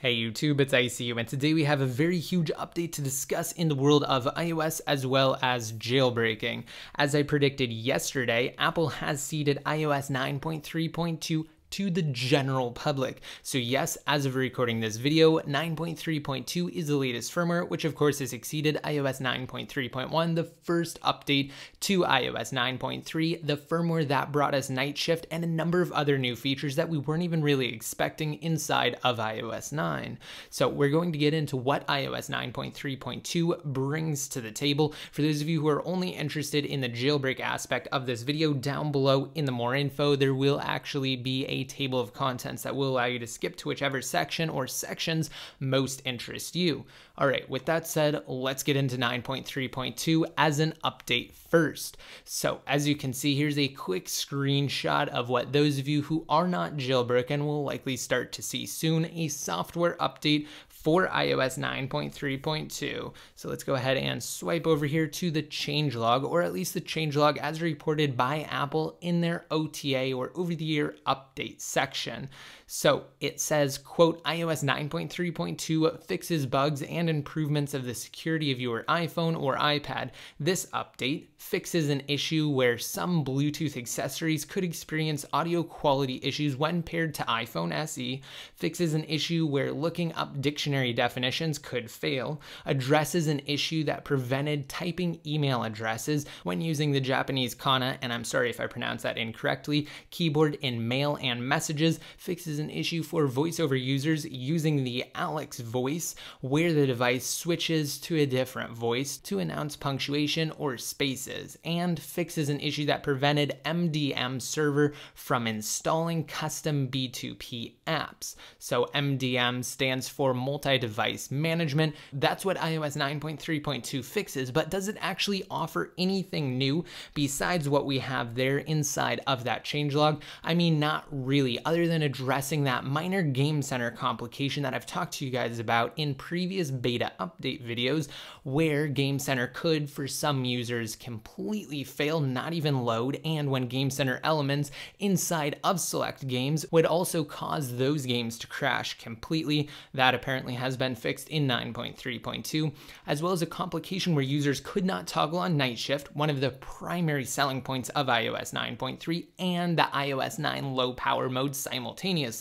Hey YouTube, it's ICU, and today we have a very huge update to discuss in the world of iOS as well as jailbreaking. As I predicted yesterday, Apple has seeded iOS 9.3.2 to the general public. So yes, as of recording this video, 9.3.2 is the latest firmware, which of course has exceeded iOS 9.3.1, the first update to iOS 9.3, the firmware that brought us Night Shift and a number of other new features that we weren't even really expecting inside of iOS 9. So we're going to get into what iOS 9.3.2 brings to the table. For those of you who are only interested in the jailbreak aspect of this video, down below in the more info, there will actually be a table of contents that will allow you to skip to whichever section or sections most interest you. All right, with that said, let's get into 9.3.2 as an update first. So as you can see, here's a quick screenshot of what those of you who are not jailbroken will likely start to see soon, a software update for iOS 9.3.2. So let's go ahead and swipe over here to the changelog, or at least the changelog as reported by Apple in their OTA or over the year update section. So it says, quote, iOS 9.3.2 fixes bugs and improvements of the security of your iPhone or iPad. This update fixes an issue where some Bluetooth accessories could experience audio quality issues when paired to iPhone SE, fixes an issue where looking up dictionary definitions could fail, addresses an issue that prevented typing email addresses when using the Japanese kana, and I'm sorry if I pronounce that incorrectly, keyboard in mail and messages, fixes is an issue for voiceover users using the Alex voice, where the device switches to a different voice to announce punctuation or spaces, and fixes an issue that prevented MDM server from installing custom B2B apps. So MDM stands for multi device management. That's what iOS 9.3.2 fixes, but does it actually offer anything new besides what we have there inside of that changelog? I mean, not really, other than addressing addressing that minor Game Center complication that I've talked to you guys about in previous beta update videos, where Game Center could, for some users, completely fail, not even load, and when Game Center elements inside of select games would also cause those games to crash completely. That apparently has been fixed in 9.3.2, as well as a complication where users could not toggle on night shift, one of the primary selling points of iOS 9.3 and the iOS 9 low power mode simultaneously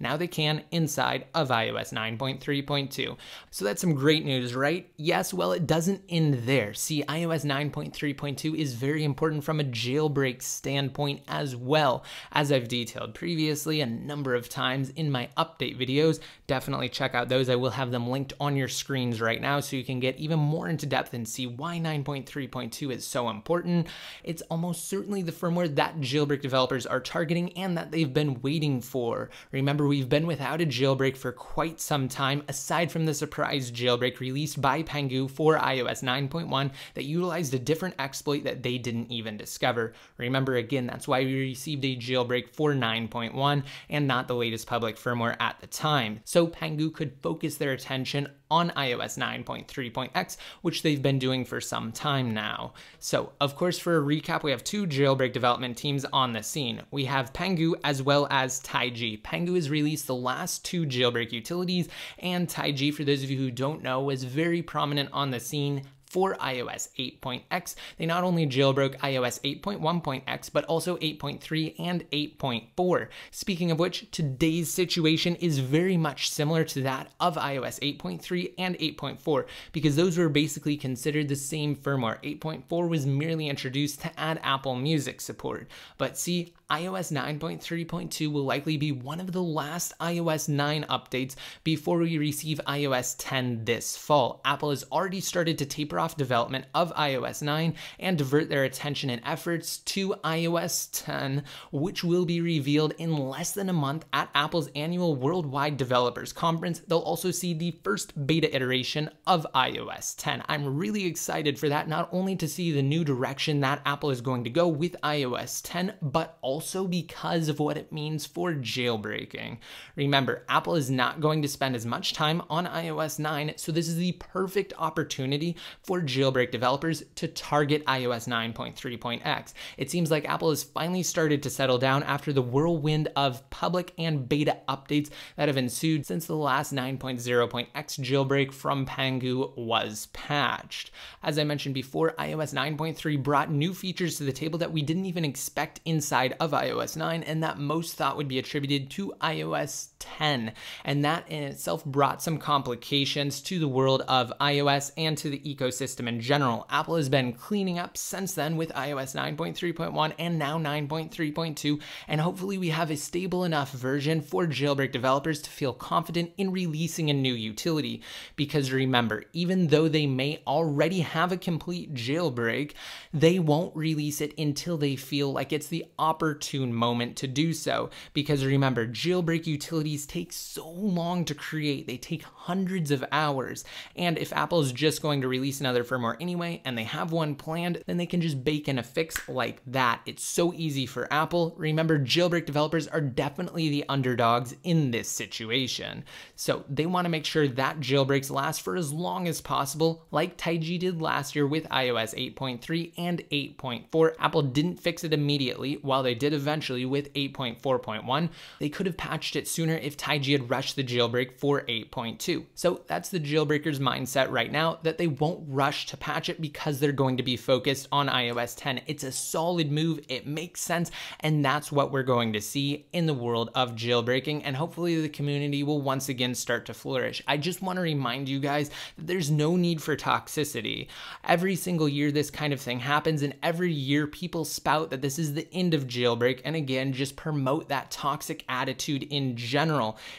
Now they can inside of iOS 9.3.2. So that's some great news, right? Yes, well, it doesn't end there. See, iOS 9.3.2 is very important from a jailbreak standpoint as well. As I've detailed previously a number of times in my update videos, definitely check out those. I will have them linked on your screens right now so you can get even more into depth and see why 9.3.2 is so important. It's almost certainly the firmware that jailbreak developers are targeting and that they've been waiting for. Remember, we've been without a jailbreak for quite some time, aside from the surprise jailbreak released by Pangu for iOS 9.1 that utilized a different exploit that they didn't even discover. Remember, again, that's why we received a jailbreak for 9.1 and not the latest public firmware at the time. So Pangu could focus their attention on iOS 9.3.x, which they've been doing for some time now. So, of course, for a recap, we have two jailbreak development teams on the scene. We have Pangu as well as TaiG. Pangu has released the last two jailbreak utilities, and TaiG, for those of you who don't know, was very prominent on the scene for iOS 8.x. They not only jailbroke iOS 8.1.x, but also 8.3 and 8.4. Speaking of which, today's situation is very much similar to that of iOS 8.3 and 8.4, because those were basically considered the same firmware. 8.4 was merely introduced to add Apple Music support. But see, iOS 9.3.2 will likely be one of the last iOS 9 updates before we receive iOS 10 this fall. Apple has already started to taper off development of iOS 9 and divert their attention and efforts to iOS 10, which will be revealed in less than a month at Apple's annual Worldwide Developers Conference. They'll also see the first beta iteration of iOS 10. I'm really excited for that, not only to see the new direction that Apple is going to go with iOS 10, but also also because of what it means for jailbreaking. Remember, Apple is not going to spend as much time on iOS 9, so this is the perfect opportunity for jailbreak developers to target iOS 9.3.x. It seems like Apple has finally started to settle down after the whirlwind of public and beta updates that have ensued since the last 9.0.x jailbreak from Pangu was patched. As I mentioned before, iOS 9.3 brought new features to the table that we didn't even expect inside of iOS 9 and that most thought would be attributed to iOS 10. And that in itself brought some complications to the world of iOS and to the ecosystem in general. Apple has been cleaning up since then with iOS 9.3.1 and now 9.3.2, and hopefully we have a stable enough version for jailbreak developers to feel confident in releasing a new utility. Because remember, even though they may already have a complete jailbreak, they won't release it until they feel like it's the opportune moment to do so. Because remember, jailbreak utilities take so long to create, they take hundreds of hours. And if Apple's just going to release another firmware anyway, and they have one planned, then they can just bake in a fix like that. It's so easy for Apple. Remember, jailbreak developers are definitely the underdogs in this situation. So they want to make sure that jailbreaks last for as long as possible, like TaiG did last year with iOS 8.3 and 8.4. Apple didn't fix it immediately, while they did eventually with 8.4.1. They could have patched it sooner if TaiG had rushed the jailbreak for 8.2. So that's the jailbreaker's mindset right now that they won't rush to patch it because they're going to be focused on iOS 10. It's a solid move, it makes sense, and that's what we're going to see in the world of jailbreaking, and hopefully the community will once again start to flourish. I just want to remind you guys that there's no need for toxicity. Every single year this kind of thing happens, and every year people spout that this is the end of jailbreak, and again, just promote that toxic attitude in general.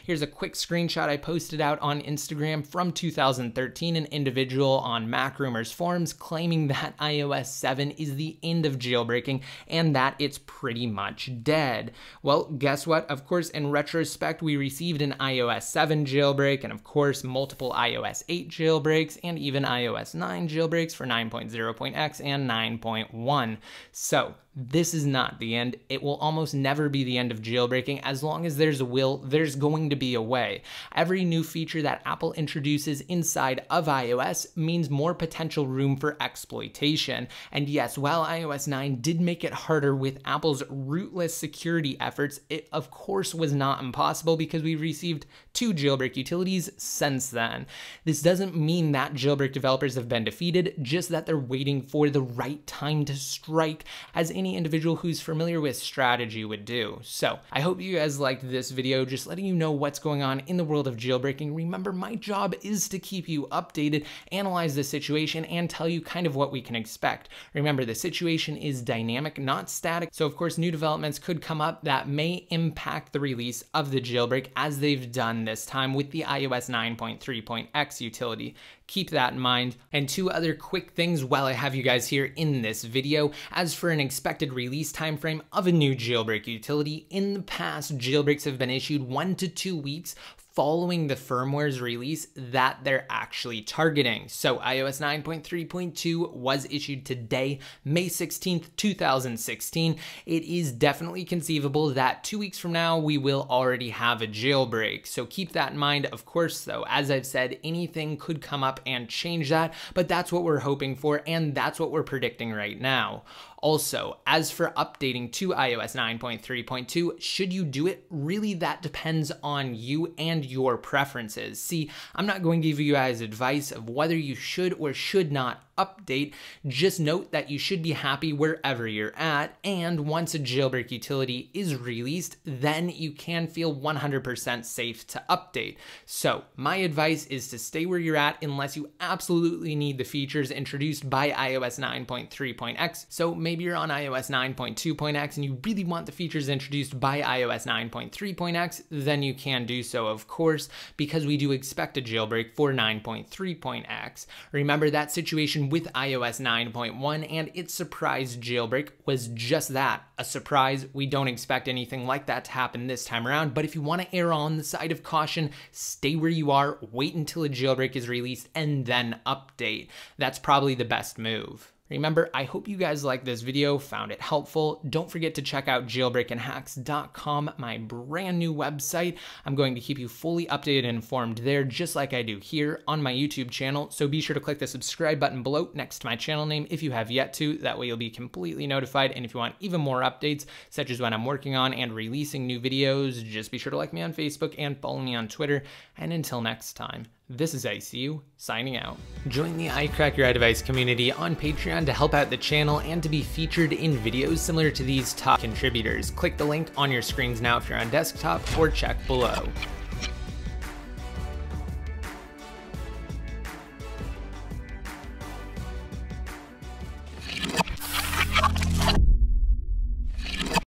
Here's a quick screenshot I posted out on Instagram from 2013, an individual on MacRumors forums claiming that iOS 7 is the end of jailbreaking and that it's pretty much dead. Well, guess what? Of course, in retrospect, we received an iOS 7 jailbreak and of course multiple iOS 8 jailbreaks and even iOS 9 jailbreaks for 9.0.x and 9.1. So this is not the end. It will almost never be the end of jailbreaking. As long as there's a will, there's going to be a way. Every new feature that Apple introduces inside of iOS means more potential room for exploitation. And yes, while iOS 9 did make it harder with Apple's rootless security efforts, it of course was not impossible because we've received two jailbreak utilities since then. This doesn't mean that jailbreak developers have been defeated, just that they're waiting for the right time to strike as any individual who's familiar with strategy would do. So I hope you guys liked this video, just letting you know what's going on in the world of jailbreaking. Remember, my job is to keep you updated, analyze the situation, and tell you kind of what we can expect. Remember, the situation is dynamic, not static. So of course, new developments could come up that may impact the release of the jailbreak as they've done this time with the iOS 9.3.x utility. Keep that in mind. And two other quick things while I have you guys here in this video. As for an expected release timeframe of a new jailbreak utility, in the past, jailbreaks have been issued one to two weeks following the firmware's release that they're actually targeting. So iOS 9.3.2 was issued today, May 16th, 2016. It is definitely conceivable that two weeks from now, we will already have a jailbreak. So keep that in mind. Of course, though, as I've said, anything could come up and change that, but that's what we're hoping for, and that's what we're predicting right now. Also, as for updating to iOS 9.3.2, should you do it? Really, that depends on you and your preferences. See, I'm not going to give you guys advice of whether you should or should not update. Just note that you should be happy wherever you're at, and once a jailbreak utility is released, then you can feel 100% safe to update. So, my advice is to stay where you're at unless you absolutely need the features introduced by iOS 9.3.x. So, maybe you're on iOS 9.2.x and you really want the features introduced by iOS 9.3.x, then you can do so, of course, because we do expect a jailbreak for 9.3.x. Remember that situation with iOS 9.1 and its surprise jailbreak was just that, a surprise. We don't expect anything like that to happen this time around, but if you want to err on the side of caution, stay where you are, wait until a jailbreak is released, and then update. That's probably the best move. Remember, I hope you guys liked this video, found it helpful. Don't forget to check out jailbreakandhacks.com, my brand new website. I'm going to keep you fully updated and informed there, just like I do here on my YouTube channel. So be sure to click the subscribe button below next to my channel name if you have yet to. That way you'll be completely notified. And if you want even more updates, such as when I'm working on and releasing new videos, just be sure to like me on Facebook and follow me on Twitter. And until next time, this is ICU, signing out. Join the I Crack Your iDevice community on Patreon to help out the channel and to be featured in videos similar to these top contributors. Click the link on your screens now if you're on desktop or check below.